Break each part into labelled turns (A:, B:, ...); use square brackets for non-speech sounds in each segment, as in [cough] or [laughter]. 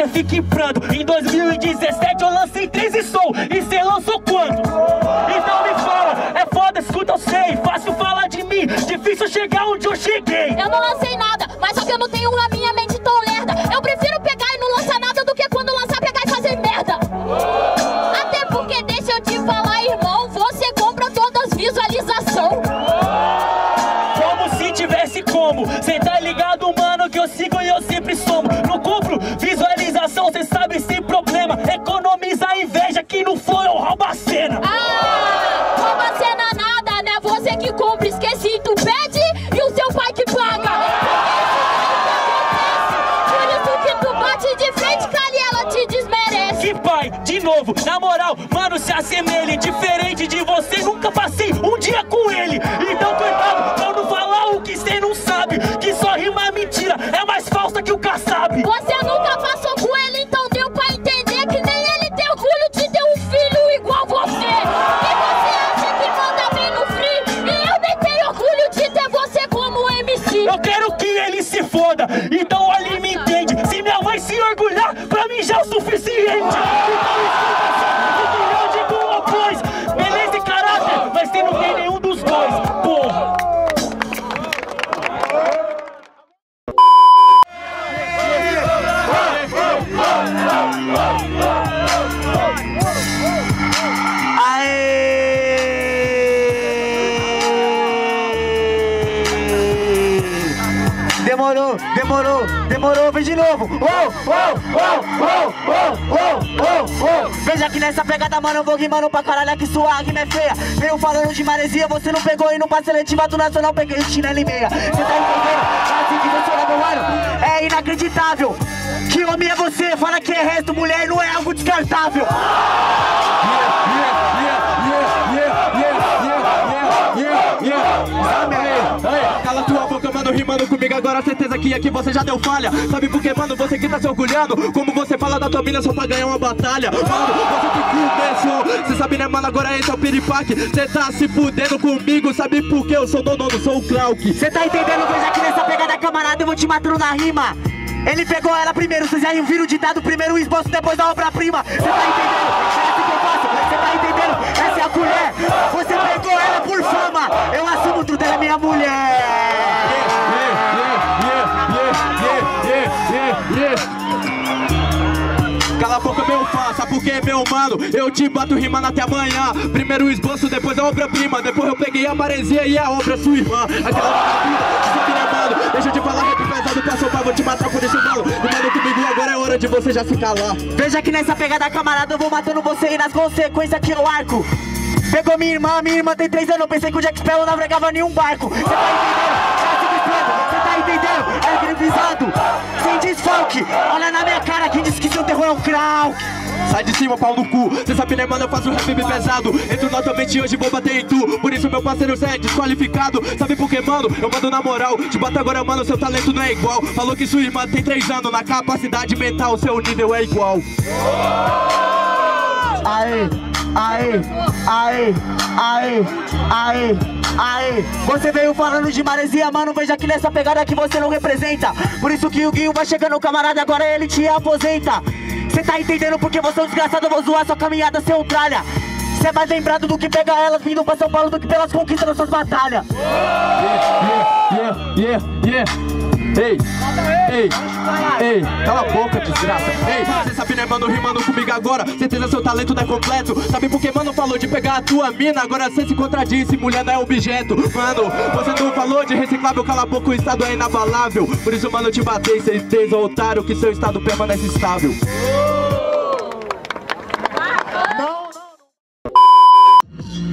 A: cê fica em pranto. Em 2017 eu lancei 13 som e cê lançou quanto? Então me fala, é foda, escuta, eu sei. Fácil falar de mim, difícil chegar onde eu cheguei.
B: Eu não lancei nada, mas só que eu não tenho a minha
A: orgulhar, pra mim já é o suficiente.
C: Vem de novo. Oh, oh, oh, oh, oh, oh. Veja que nessa pegada, mano, eu vou rimando pra caralho que sua rima é feia. Veio falando de maresia, você não pegou e não passa seletiva do Nacional, peguei chinelo e meia. Você tá entendendo? É assim que funciona, meu mano. É inacreditável. Que homem é você? Fala que é resto, mulher não é algo descartável.
D: Cala tua boca, mano, rimando comigo agora Certeza que aqui você já deu falha Sabe por que, mano, você que tá se orgulhando Como você fala da tua mina só pra ganhar uma batalha Mano, você que começou Cê sabe, né, mano, agora esse é o piripaque Cê tá se fudendo comigo Sabe por que eu sou dono, sou o Clark
C: Cê tá entendendo? Veja que nessa pegada, camarada, eu vou te matando na rima. Ele pegou ela primeiro, vocês já viram o ditado primeiro o esboço, depois da obra-prima. Cê tá entendendo? É assim que eu faço, cê tá entendendo? Essa é a colher. Você pegou ela por fama, eu assumo tudo, ela é minha mulher.
D: Mano? Eu te bato rimando até amanhã Primeiro o esboço, depois a obra-prima Depois eu peguei a maresia e a obra sua irmã Aquela isso que é mano Deixa eu te falar, rap pesado, passou pra vou te matar por esse malo Rimando comigo, agora é hora de você já se calar
C: Veja que nessa pegada, camarada, eu vou matando você e nas consequências que eu arco. Pegou minha irmã, minha irmã tem três anos, pensei que o Jack Sparrow não navegava nenhum barco. Cê tá entendendo? Cê tá entendendo? É grifizado, sem desfalque. Olha na minha cara, quem disse que seu terror é um krauk?
D: Sai de cima, pau no cu Cê sabe, né, mano, eu faço rap bem pesado Entro na tua mente hoje vou bater em tu Por isso, meu parceiro, cê é desqualificado Sabe por que, mano? Eu mando na moral Te bato agora, mano, seu talento não é igual Falou que sua irmã tem três anos Na capacidade mental, seu nível é igual
C: Aê, aê, aê, aê, aê, aê. Você veio falando de maresia, mano. Veja que nessa pegada que você não representa. Por isso que o Guinho vai chegando, camarada. Agora ele te aposenta. Cê tá entendendo porque você é um desgraçado? Eu vou zoar sua caminhada, seu tralha. Cê é mais lembrado do que pegar elas vindo pra São Paulo do que pelas conquistas das suas batalhas.
D: Yeah, yeah, yeah Ei, ei, ei, cala a boca, desgraça. Ei, cê sabe, né, mano, rimando comigo agora? Certeza seu talento não é completo. Sabe por que, mano, falou de pegar a tua mina Agora cê se contradisse, mulher não é objeto. Mano, você não falou de reciclável. Cala a boca, o estado é inabalável. Por isso, mano, eu te batei, certeza, otário Que seu estado permanece estável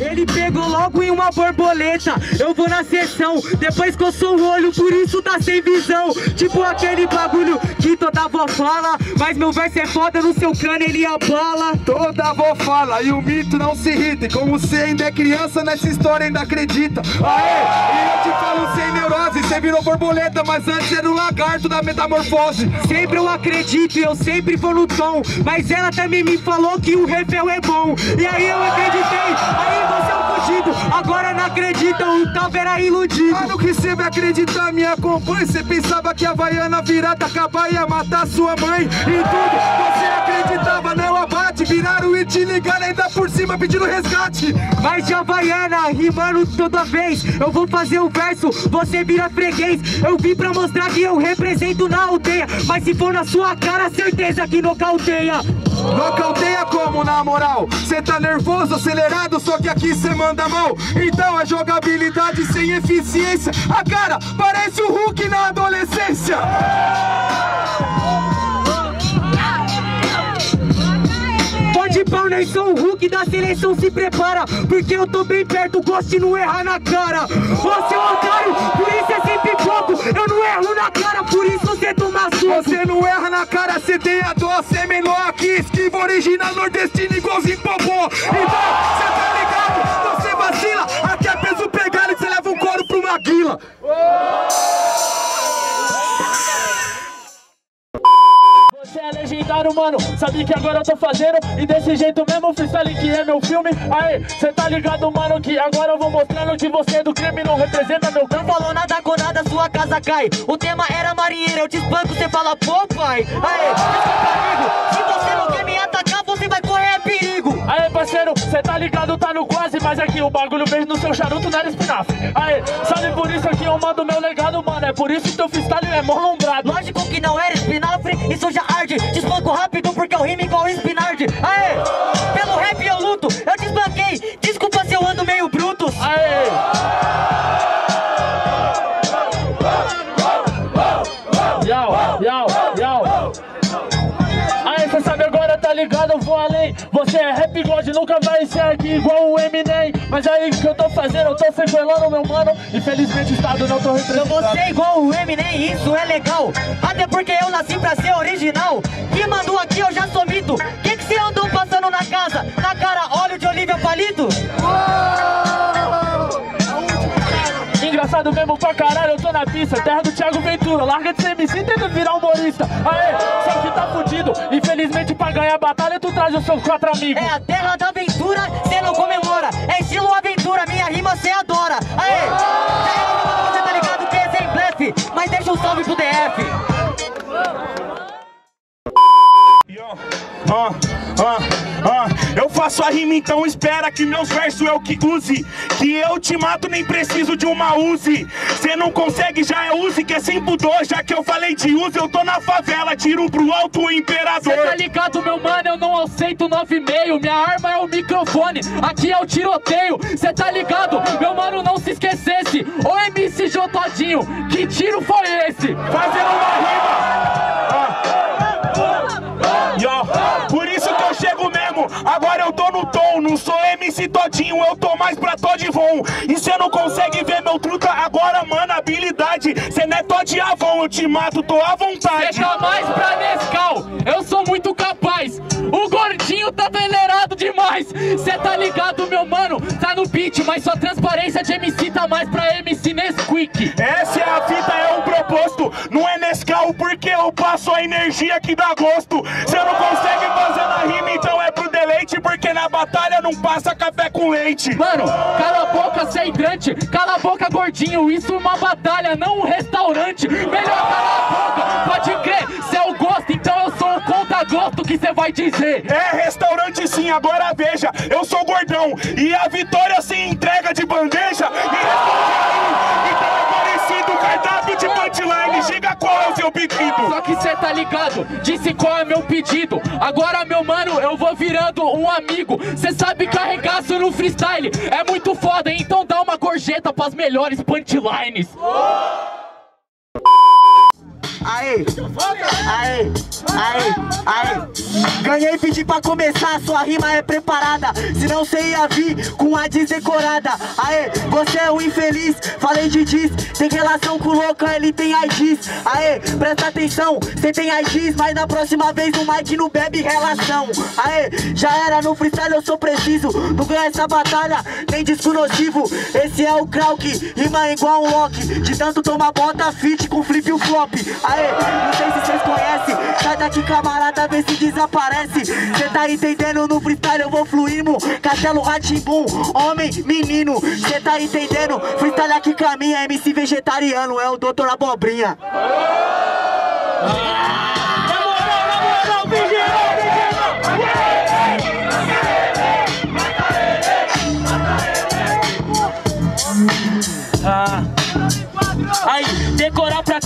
A: Ele pegou logo em uma borboleta. Eu vou na sessão, depois que eu sou o olho, por isso tá sem visão. Tipo aquele bagulho que toda avó fala. Mas meu verso é foda, no seu crânio ele abala.
E: Toda avó fala e o mito não se irrita. E como você ainda é criança, nessa história ainda acredita. Aê, te falo sem neurose. Você virou borboleta, mas antes era o lagarto da metamorfose.
A: Sempre eu acredito e eu sempre vou no tom. Mas ela também me falou que o refel é bom. E aí eu acreditei, aí você fugido, agora não acreditam, o tava era iludido.
E: Mano, que cê vai acreditar, me acompanha. Cê pensava que a Havaiana virada acabar ia matar sua mãe. E tudo, você acreditava, não abate. Viraram e te ligaram ainda por cima pedindo resgate.
A: Mas de Havaiana, rimando toda vez Eu vou fazer o verso, você vira freguês Eu vim pra mostrar que eu represento na aldeia Mas se for na sua cara, certeza que nocauteia
E: Nocauteia como na moral? Cê tá nervoso, acelerado, só que aqui cê manda mal. Então a jogabilidade sem eficiência. A cara parece o Hulk na adolescência.
A: Pode pau, nem sou o Hulk da seleção, se prepara Porque eu tô bem perto, gosto de não errar na cara Você é um otário, por isso é Eu não erro na cara, por isso você toma suco
E: Você não erra na cara, cê tem a dó, cê é menor aqui. Esquiva original nordestino igualzinho popô. Então, cê tá ligado? Você vacila, aqui é peso pegado e cê leva um couro pro Maguila.
F: Você é legendário, mano. Sabe que agora eu tô fazendo e desse jeito mesmo, freestyle que é meu filme. Aí, cê tá ligado, mano, que agora eu vou mostrando que você do crime não representa meu
A: Não
F: campo.
A: falou nada com nada, sua casa cai O tema era marinheiro, eu te espanco, você fala pô pai Aê, desculpa amigo Se você não quer me atacar, você vai correr é perigo
F: Aí, parceiro, cê tá ligado, tá no quase, mas aqui o bagulho veio no seu charuto, não era espinafre. Aí, sabe por isso aqui eu mando meu legado, mano. É por isso que teu freestyle é mó lombrado.
A: Lógico que não era espinafre, isso já arde Te espanco rápido porque eu rimo igual espinarde Aê, pelo rap eu luto, eu te espanquei Desculpa se eu ando meio brutos
F: Aí! Yau, yau, yau. Tá ligado? Eu vou além. Você é rap god, nunca vai ser aqui igual o Eminem. Mas aí, o que eu tô fazendo? Eu tô sequelando, meu mano. Infelizmente, o Estado não tô
A: Eu
F: representando.
A: vou ser igual o Eminem, isso é legal Até porque eu nasci pra ser original Quem mandou aqui eu já sou mito Que que cê andou passando na casa? Na cara óleo de Olivia Palito?
F: Engraçado mesmo pra caralho, eu tô na pista. Terra do Thiago Ventura. Larga de ser MC e tenta virar humorista. Aê, só que tá fudido. Infelizmente, pra ganhar a batalha, tu traz os seus quatro amigos.
A: É a terra da aventura, cê não comemora É estilo aventura, minha rima cê adora Aê, você tá ligado que é sem blefe Mas deixa um salve pro DF
G: Ah, ah, ah. Eu faço a rima, então espera que meus versos eu que use. Que eu te mato, nem preciso de uma Uzi. Cê não consegue, já é Uzi, que é sem pudor. Já que eu falei de Uzi, eu tô na favela, tiro pro alto o imperador.
F: Cê tá ligado, meu mano? Eu não aceito 9,5. Minha arma é o microfone. Aqui é o tiroteio. Cê tá ligado? Meu mano, não se esquecesse. Ô MC Jô Todinho, que tiro foi esse?
G: Fazendo uma rima. Todinho, eu tô mais pra Todd Von. E cê não consegue ver meu truta agora, mano, habilidade. Cê não é Todd Avon, eu te mato, tô à vontade.
F: Cê tá mais pra Nescau. Eu sou muito capaz. O tá venerado demais. Cê tá ligado, meu mano? Tá no beat, mas sua transparência de MC tá mais pra MC Nesquik.
G: Essa é a fita, é um proposto. Não é Nescau porque eu passo a energia que dá gosto. Cê não consegue fazer na rima, então é pro deleite. Porque na batalha não passa café com leite.
F: Mano, cala a boca, cê é hidrante. Cala a boca, gordinho. Isso é uma batalha, não um restaurante. Melhor cala a boca. Pode crer, cê é o eu sou o conta-gosto que cê vai dizer.
G: É restaurante sim, agora veja, eu sou gordão e a vitória se entrega de bandeja e responde aí. Então é parecido, cardápio de punchline, diga qual é o seu pedido.
F: Só que cê tá ligado, disse qual é meu pedido. Agora, meu mano, eu vou virando um amigo. Cê sabe carregar isso no freestyle, é muito foda, então dá uma gorjeta pras melhores punchlines.
C: Aê, aê, aê, aê. Ganhei, pedi pra começar, sua rima é preparada. Senão cê ia vir com a desdecorada. Aê, você é um infeliz, falei de diz. Tem relação com o louca, ele tem AIDS. Aê, presta atenção, cê tem AIDS, mas na próxima vez o Mike não bebe relação. Aê, já era no freestyle, eu sou preciso. Não ganha essa batalha, nem disco nocivo. Esse é o Krauk, rima igual um Loki. De tanto tomar bota fit com flip e o flop. Aê, não sei se vocês conhecem. Sai daqui, camarada, vê se desaparece. Cê tá entendendo? No freestyle eu vou fluindo. Castelo Ratimbum, homem, menino. Cê tá entendendo? Freestyle aqui caminha, MC vegetariano. É o Doutor Abobrinha.
F: Ah.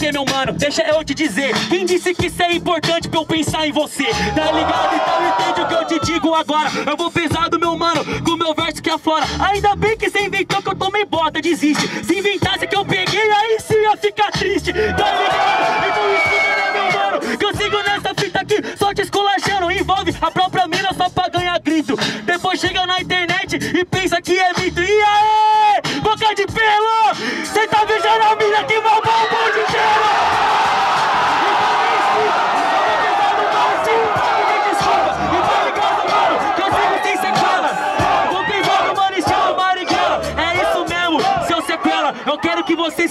F: Quê, meu mano? Deixa eu te dizer. Quem disse que isso é importante pra eu pensar em você? Tá ligado? Então entende o que eu te digo agora. Eu vou pesado, meu mano, com meu verso que aflora. Ainda bem que você inventou que eu tomei bota, desiste. Se inventasse que eu peguei, aí sim ia ficar triste. Tá ligado? Então escuta, né, meu mano? Que eu sigo nessa fita aqui, só te esculachando. Envolve a própria mina só pra ganhar grito. Depois chega na internet e pensa que é mito.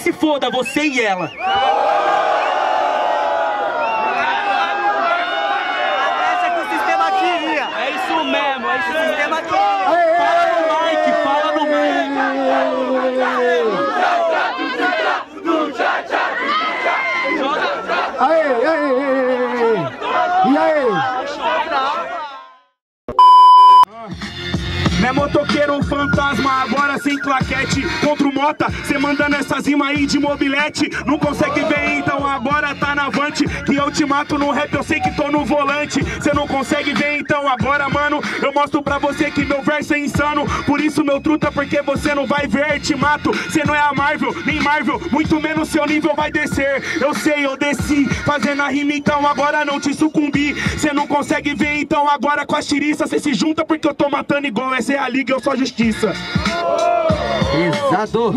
F: Se foda, você e ela.
C: Essa que o sistema queria.
F: É isso mesmo, é isso
C: O
F: mesmo.
C: sistema queria.
F: Fala no mic, fala no mic.
E: Aê, aê, aê, aê. E aí?
G: Né motoqueiro fantasma, agora sem claquete Contra o Mota, cê mandando essas rimas aí de mobilete. Não consegue ver então, agora tá na avante. Que eu te mato no rap, eu sei que tô no volante. Cê não consegue ver então, agora mano Eu mostro pra você que meu verso é insano. Por isso meu truta, porque você não vai ver, te mato. Cê não é a Marvel, nem Marvel Muito menos seu nível vai descer. Eu sei, eu desci, fazendo a rima então Agora não te sucumbi. Cê não consegue ver então, agora com a tiriça Cê se junta porque eu tô matando igual. Essa é a liga, eu sou a justiça
A: Exato.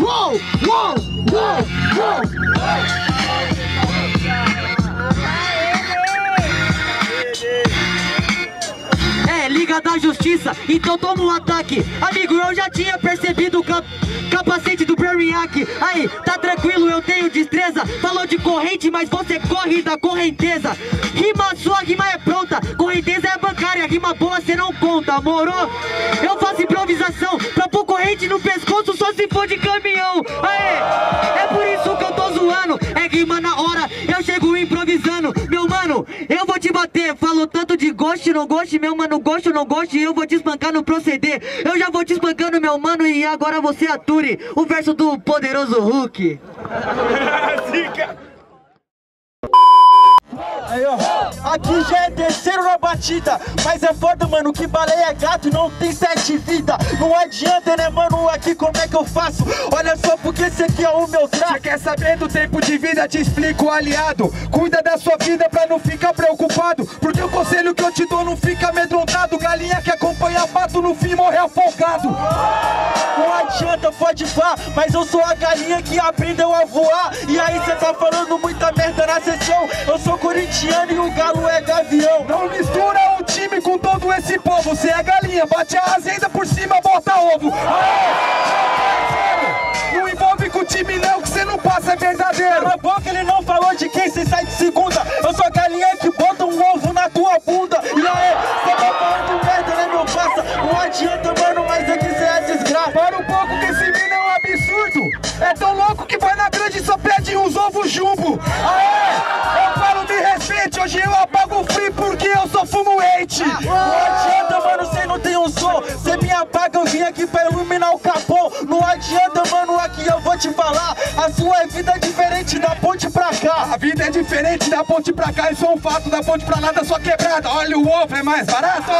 A: É, Liga da Justiça, então toma um ataque. Amigo, eu já tinha percebido o cap capacete do Brainiac. Aí, tá tranquilo, eu tenho destreza. Falou de corrente, mas você corre da correnteza. Rima sua, rima é pronta. Correnteza é bancária, rima boa cê não conta, moro? Eu faço improvisação no pescoço só se for de caminhão. Aê, é por isso que eu tô zoando. É rima na hora, eu chego improvisando. Meu mano, eu vou te bater. Falou tanto de gosto, não goste, meu mano, gosto, não goste. Eu vou te espancar no proceder. Eu já vou te espancando, meu mano, e agora você ature o verso do poderoso Hulk. [laughs]
C: Aqui já é terceiro na batida Mas é foda, mano, que baleia é gato e não tem sete vidas Não adianta, né, mano, aqui como é que eu faço Olha só, porque esse aqui é o meu traço
E: Você quer saber do tempo de vida? Te explico, aliado. Cuida da sua vida pra não ficar preocupado. Porque o conselho que eu te dou não fica amedrontado. Galinha que acompanha pato no fim morre afogado.
C: Não adianta, pode vá, mas eu sou a galinha que aprendeu a voar E aí cê tá falando muita merda na sessão Eu sou corintiano e o galo é gavião
E: Não mistura o time com todo esse povo. Você é galinha, bate a azenda por cima, bota ovo. Aê! Não envolve com o time não, que você não passa, é verdadeiro.
C: Cala a boca, ele não falou de quem se sai de segunda Eu sou a galinha que bota um ovo na tua bunda E aí, cê tá falando merda, né meu parça Não adianta, mano, mas aqui cê é desgraça
E: Para um pouco que esse menino é um absurdo. É tão louco que vai na grande e só pede uns ovos jumbo. Aê!
C: Vim aqui pra iluminar o capô. Não adianta, mano, aqui eu vou te falar. A sua vida é diferente da ponte pra cá.
E: A vida é diferente da ponte pra cá, isso é um fato. Da ponte pra lá da sua quebrada. Olha, o ovo é mais barato.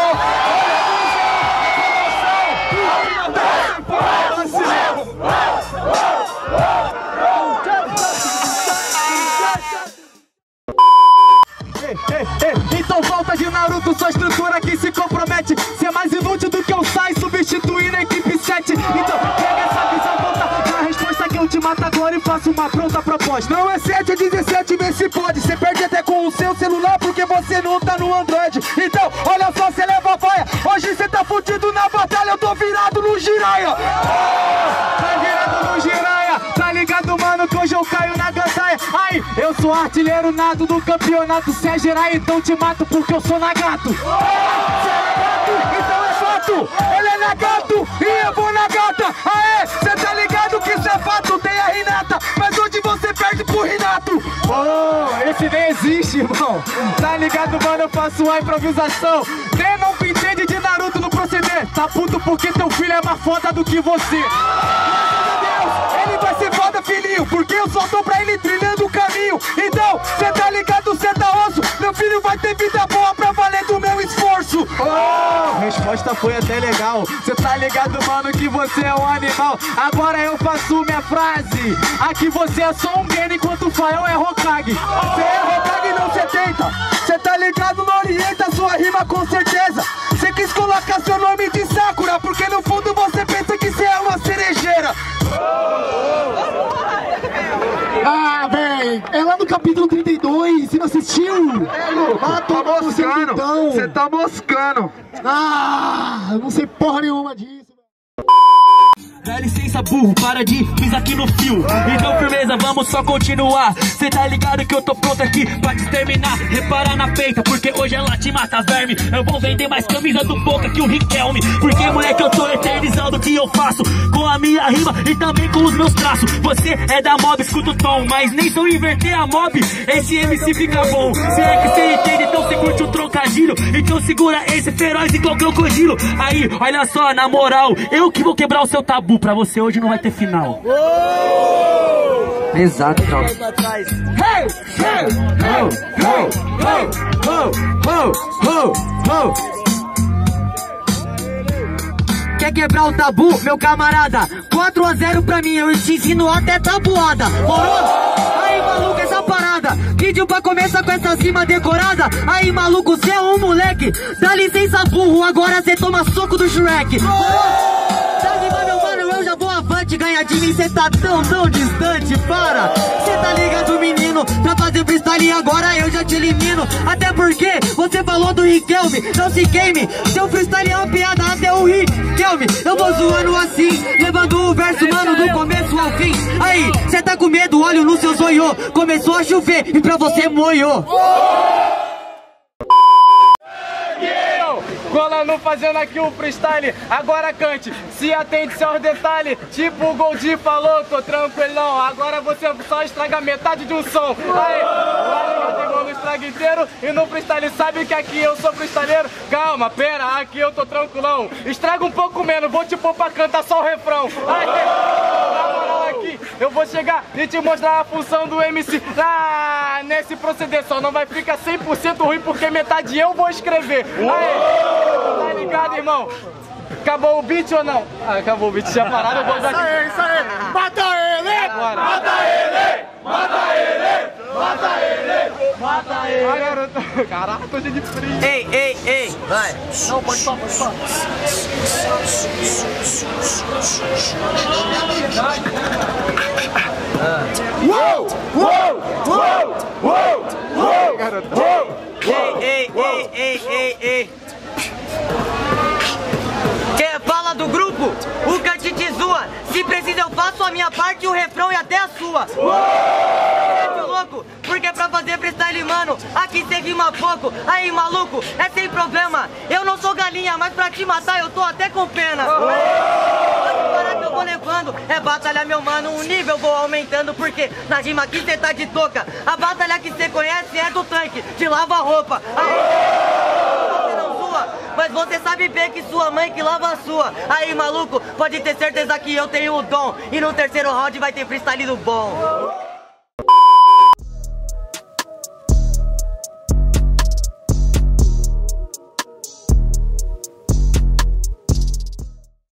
A: Então volta de Naruto, sua estrutura que se compromete. Ser mais inútil do que o Sai, substituir a equipe 7 Então pega essa visão, volta na resposta que eu te mato agora e faço uma pronta proposta
E: Não é 7 ou 17, vê se pode. Você perde até com o seu celular porque você não tá no Android. Então, olha só, você leva a vaia. Hoje você tá fudido na batalha, eu tô virado no giraia.
A: Tá virado no giraia, tá ligado mano que hoje eu caio na gandaia Aí, Eu sou artilheiro nato do campeonato. Se é gerar, então te mato porque eu sou nagato.
E: Cê
A: Oh, esse nem existe, irmão. Tá ligado, mano? Eu faço a improvisação. Treina um pintende de Naruto no proceder. Tá puto porque teu filho é mais foda do que você.
E: Deus, ele vai ser foda, filhinho, porque eu só tô pra ele trilhando o caminho. Então, cê tá ligado, cê. Meu filho vai ter vida boa pra valer do meu esforço.
A: Oh, resposta foi até legal. Cê tá ligado, mano, que você é um animal. Agora eu faço minha frase. Aqui você é só um Geno enquanto o Fael é Hokage.
E: Cê é Hokage não 70. Cê tá ligado, não orienta sua rima com certeza. Cê quis colocar seu nome de Sakura, porque no fundo você pensa que cê é uma cerejeira.
H: Ah, véi, é lá no capítulo 32, você não assistiu?
E: É louco,
H: Ah,
E: tá moscando.
H: pintão.
E: Cê tá moscando.
H: Ah, não sei porra nenhuma disso.
F: Dá licença, burro, para de pisar aqui no fio. Então, firmeza, vamos só continuar. Cê tá ligado que eu tô pronto aqui pra te terminar. Reparar na peita, porque hoje ela te mata, verme. Eu vou vender mais camisa do Boca que o Riquelme. Porque, moleque, eu tô eternizando o que eu faço. Com a minha rima e também com os meus traços. Você é da mob, escuta o tom. Mas nem se eu inverter a mob, esse MC fica bom. Se é que cê entende, então cê curte o trocadilho. Então segura esse feroz igual crocodilo. Aí, olha só, na moral, eu que vou quebrar o seu tabu. Pra você hoje não vai ter final.
A: Exato, tropa. Quer quebrar o tabu, meu camarada? 4 a 0 pra mim, eu te ensino até tabuada. Morou? Aí, maluco, essa parada. Vídeo pra começar com essa cima decorada. Aí, maluco, cê é um moleque. Dá licença, burro, agora cê toma soco do Shrek. Morou? Vou avante. Ganha de mim, cê tá tão, tão distante. Para! Cê tá ligado, menino? Pra fazer freestyle agora eu já te elimino. Até porque você falou do Riquelme, não se queime. Seu freestyle é uma piada até o Riquelme. Eu vou zoando assim, levando o verso, mano, do começo ao fim. Aí, cê tá com medo, olho no seu sonho. Começou a chover e pra você moiou.
I: Colando fazendo aqui o freestyle, agora cante, se atente aos detalhes, tipo o Goldie falou, tô tranquilão, agora você só estraga metade de um som. Aí, lá não estraga inteiro e no freestyle sabe que aqui eu sou freestyleiro. Calma, pera, aqui eu tô tranquilão. Estraga um pouco menos, vou te pôr pra cantar só o refrão. Aí, eu vou chegar e te mostrar a função do MC. Ah, nesse proceder só não vai ficar 100% ruim porque metade eu vou escrever. Tá ligado, irmão? Acabou o beat ou não? Ah, acabou o beat, tinha parado, eu vou dar aqui. Isso aí, isso aí! Mata ele! Agora. Mata ele! Mata ele! Mata ele! Mata ele! Ah, garoto. Caraca, tô cheio de frio.
A: Ei, ei, ei, vai.
I: Não, pode falar, pode falar.
E: Uou! Uou! Uou! Uou! Uou!
I: Garoto.
A: Ei, ei, ei, ei, ei, ei. Quer fala do grupo? O Cante te zoa. Se precisa, eu faço a minha parte, o refrão e até a sua. Muito louco, porque pra fazer freestyle, mano, aqui cê rima pouco. Aí, maluco, é sem problema. Eu não sou galinha, mas pra te matar eu tô até com pena. Parar que eu vou levando. É batalha, meu mano, o nível vou aumentando. Porque na rima aqui cê tá de toca. A batalha que cê conhece é do tanque, de lava-roupa. Mas você sabe bem que sua mãe que lava a sua. Aí, maluco, pode ter certeza que eu tenho o dom. E no terceiro round vai ter freestyle do bom.